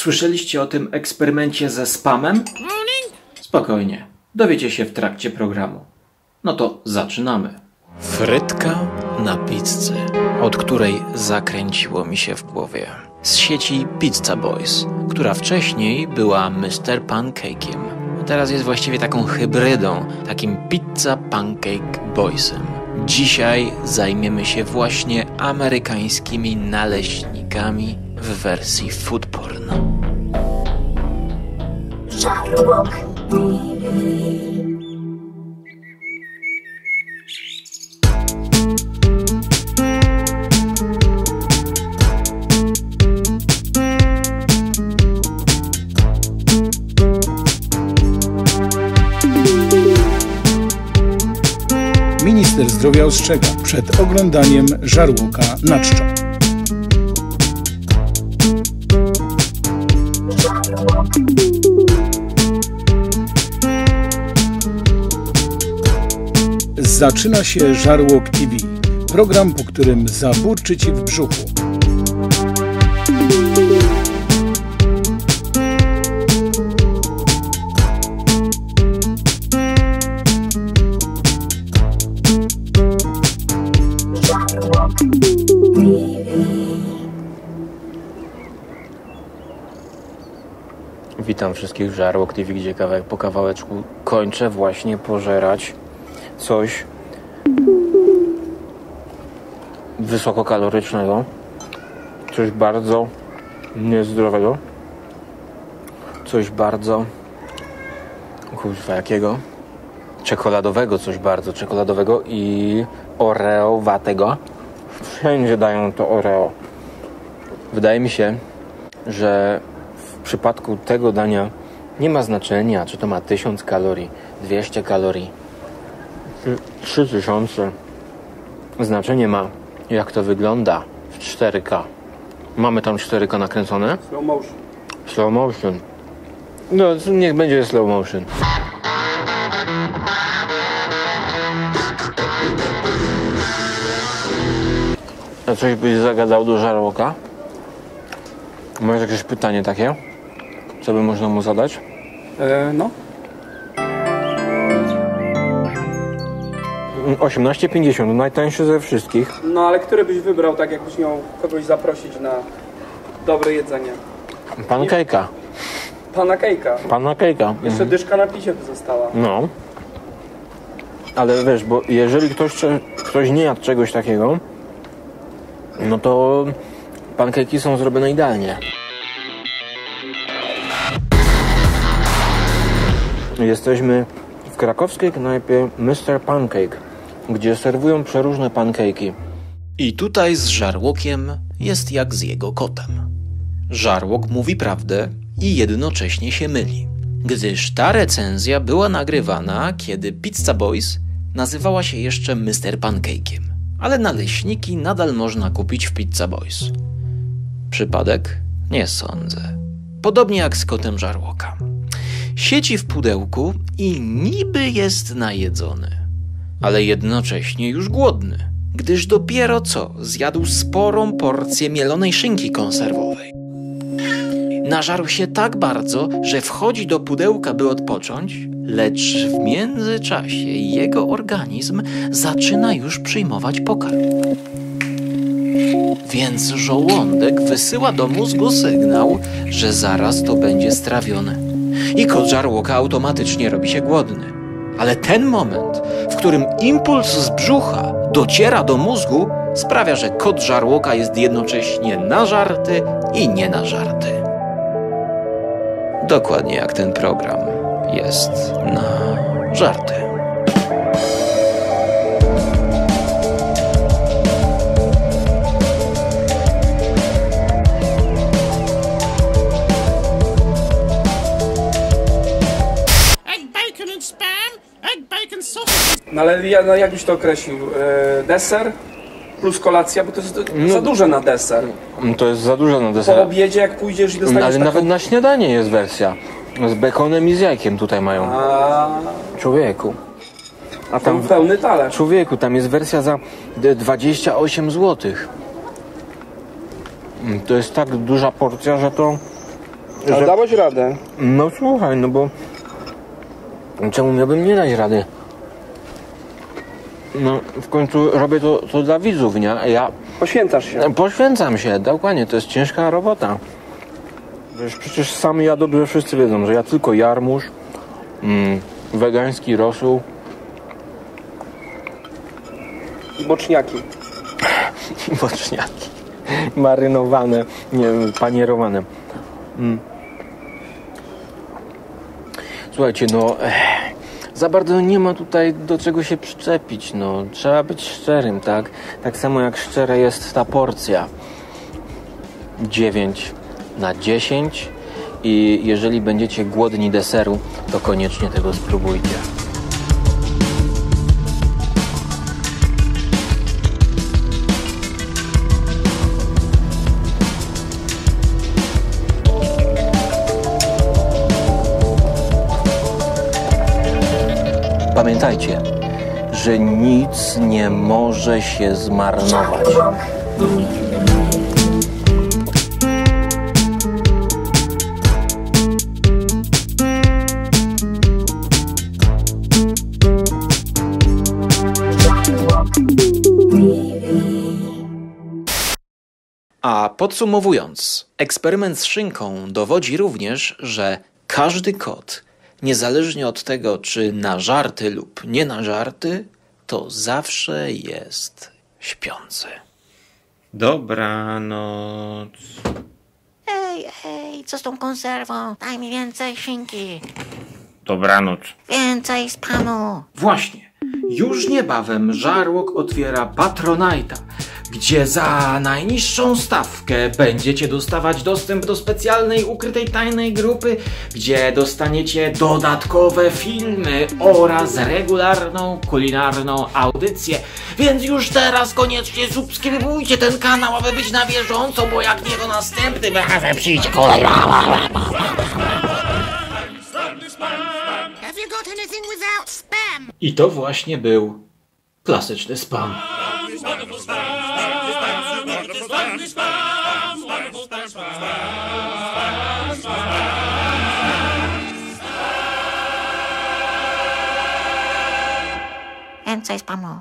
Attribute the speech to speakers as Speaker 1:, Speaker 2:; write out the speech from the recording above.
Speaker 1: Słyszeliście o tym eksperymencie ze spamem? Spokojnie, dowiecie się w trakcie programu. No to zaczynamy. Frytka na pizzy, od której zakręciło mi się w głowie. Z sieci Pizza Boys, która wcześniej była Mr. Pancake'iem. Teraz jest właściwie taką hybrydą, takim Pizza Pancake Boysem. Dzisiaj zajmiemy się właśnie amerykańskimi naleśnikami w wersji food porn.
Speaker 2: Żarłok
Speaker 3: Minister zdrowia ostrzega przed oglądaniem żarłoka na czczo. Zaczyna się Żarłok TV, program, po którym zaburczy ci w brzuchu.
Speaker 1: Witam wszystkich w Żarłok TV, gdzie kawałek po kawałeczku kończę właśnie pożerać coś wysokokalorycznego, coś bardzo niezdrowego, coś bardzo kurwa jakiego czekoladowego, coś bardzo czekoladowego i oreowatego. Wszędzie dają to oreo. Wydaje mi się, że w przypadku tego dania nie ma znaczenia, czy to ma 1000 kalorii, 200 kalorii, 3000. Znaczenie ma, jak to wygląda w 4K. Mamy tam 4K nakręcone?
Speaker 4: Slow motion.
Speaker 1: Slow motion. No, niech będzie slow motion. A coś byś zagadał do żarłoka? Masz jakieś pytanie takie? Co by można mu zadać?
Speaker 4: E, no.
Speaker 1: 18,50, najtańszy ze wszystkich.
Speaker 4: no, ale który byś wybrał, tak jakbyś miał kogoś zaprosić na dobre jedzenie?
Speaker 1: Pankejka.
Speaker 4: Pana Kejka.
Speaker 1: Pana kejka.
Speaker 4: Jeszcze dyszka na pisie by została.
Speaker 1: No. Ale wiesz, bo jeżeli ktoś, ktoś nie jadł czegoś takiego, no to pankejki są zrobione idealnie. Jesteśmy w krakowskiej knajpie Mr. Pancake, gdzie serwują przeróżne pankejki. I tutaj z żarłokiem jest jak z jego kotem. Żarłok mówi prawdę i jednocześnie się myli, gdyż ta recenzja była nagrywana, kiedy Pizza Boys nazywała się jeszcze Mr. Pancake'iem, ale naleśniki nadal można kupić w Pizza Boys. Przypadek? Nie sądzę. Podobnie jak z kotem żarłoka. Siedzi w pudełku i niby jest najedzony, ale jednocześnie już głodny, gdyż dopiero co zjadł sporą porcję mielonej szynki konserwowej. Nażarł się tak bardzo, że wchodzi do pudełka, by odpocząć, lecz w międzyczasie jego organizm zaczyna już przyjmować pokarm. Więc żołądek wysyła do mózgu sygnał, że zaraz to będzie strawione. I kot żarłoka automatycznie robi się głodny. Ale ten moment, w którym impuls z brzucha dociera do mózgu, sprawia, że kot żarłoka jest jednocześnie nażarty i nienażarty. Dokładnie jak ten program jest na żarty.
Speaker 4: No ale ja, no, jak byś to określił? E, deser plus kolacja, bo to jest za duże na deser.
Speaker 1: To jest za dużo na
Speaker 4: Po
Speaker 1: deser.
Speaker 4: obiedzie, jak pójdziesz i dostaniesz
Speaker 1: Ale
Speaker 4: taką...
Speaker 1: nawet na śniadanie jest wersja. Z bekonem i z jajkiem tutaj mają.
Speaker 4: A,
Speaker 1: Człowieku. A
Speaker 4: tam
Speaker 1: tam,
Speaker 4: pełny talerz.
Speaker 1: człowieku, tam jest wersja za d- 28 zł. To jest tak duża porcja, że to
Speaker 4: Ale dałeś radę.
Speaker 1: No słuchaj, no bo czemu miałbym nie dać rady? No w końcu robię to, to dla widzów, nie? Ja
Speaker 4: Poświęcasz się.
Speaker 1: poświęcam się, dokładnie, to jest ciężka robota. Przecież, przecież sami ja dobrze wszyscy wiedzą, że ja tylko jarmuż, mm, wegański rosół
Speaker 4: I boczniaki.
Speaker 1: boczniaki marynowane, nie panierowane. Mm. Słuchajcie, no eh, za bardzo nie ma tutaj do czego się przyczepić, no. Trzeba być szczerym, tak? Tak samo jak szczera jest ta porcja. 9 na 10 i jeżeli będziecie głodni deseru, to koniecznie tego spróbujcie. Pamiętajcie, że nic nie może się zmarnować. A podsumowując, eksperyment z szynką dowodzi również, że każdy kot, niezależnie od tego, czy na żarty lub nie na żarty, to zawsze jest śpiący. Dobranoc.
Speaker 2: Ej, ej, co z tą konserwą? Daj mi więcej szynki.
Speaker 1: Dobranoc.
Speaker 2: Więcej spamu.
Speaker 1: Właśnie, już niebawem Żarłok otwiera Patronite'a, gdzie za najniższą stawkę będziecie dostawać dostęp do specjalnej, ukrytej, tajnej grupy, gdzie dostaniecie dodatkowe filmy oraz regularną, kulinarną audycję. Więc już teraz koniecznie subskrybujcie ten kanał, aby być na bieżąco, bo jak nie to następnym razem przyjdzie kolej.
Speaker 5: Have you got anything without spam?
Speaker 1: I to właśnie był klasyczny spam.
Speaker 2: Więcej spamu.